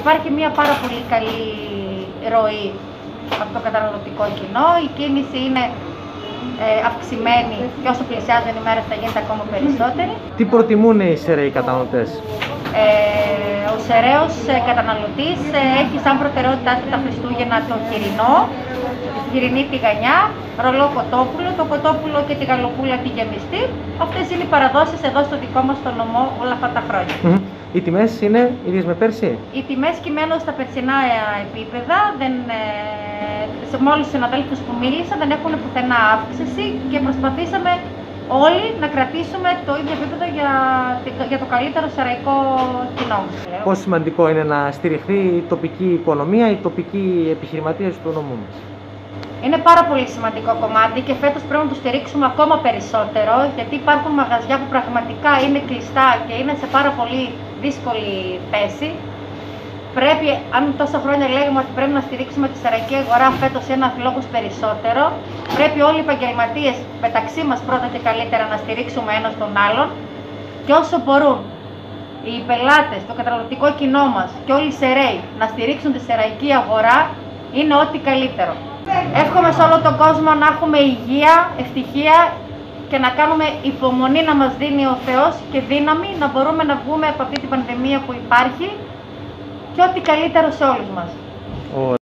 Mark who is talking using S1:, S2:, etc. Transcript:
S1: Υπάρχει μια πάρα πολύ καλή ροή από το καταναλωτικό κοινό. Η κίνηση είναι ε, αυξημένη και όσο πλησιάζουν οι μέρες θα γίνεται ακόμα περισσότερη.
S2: Τι προτιμούν οι σεραίοι καταναλωτές;
S1: Ε, ο σεραίος ε, καταναλωτής ε, έχει σαν προτεραιότητά του τα Χριστούγεννα το χοιρινό, τη χοιρινή τηγανιά, ρολό κοτόπουλο, το κοτόπουλο και τη γαλοπούλα τη γεμιστή. Αυτές είναι οι παραδόσεις εδώ στο δικό μας το νομό όλα αυτά τα χρόνια.
S2: Μμμ. Οι τιμές είναι ίδιες με πέρσι;
S1: Οι τιμές κυμαίνουν στα περσινά ε, επίπεδα, δεν, ε, σε, με όλους τους συναδέλφους που μίλησα δεν έχουν πουθενά αύξηση και προσπαθήσαμε όλοι να κρατήσουμε το ίδιο επίπεδο για, τη- για το καλύτερο σεραϊκό κοινό.
S2: Πόσο σημαντικό είναι να στηριχθεί η τοπική οικονομία, οι τοπικοί επιχειρηματίες του νομού μας;
S1: Είναι πάρα πολύ σημαντικό κομμάτι και φέτος πρέπει να το στηρίξουμε ακόμα περισσότερο γιατί υπάρχουν μαγαζιά που πραγματικά είναι κλειστά και είναι σε πάρα πολύ δύσκολη θέση. Πρέπει, αν τόσα χρόνια λέγαμε ότι πρέπει να στηρίξουμε τη σεραϊκή αγορά φέτος ένας λόγος περισσότερο, πρέπει όλοι οι επαγγελματίες μεταξύ μας πρώτα και καλύτερα να στηρίξουμε ένας τον άλλον και όσο μπορούν οι πελάτες, το καταναλωτικό κοινό μας και όλοι οι σεραίοι να στηρίξουν τη σεραϊκή αγορά είναι ό,τι καλύτερο. Εύχομαι σε όλο τον κόσμο να έχουμε υγεία, ευτυχία και να κάνουμε υπομονή να μας δίνει ο Θεός και δύναμη να μπορούμε να βγούμε από αυτή την πανδημία που υπάρχει και ό,τι καλύτερο σε όλους μας.
S2: Ο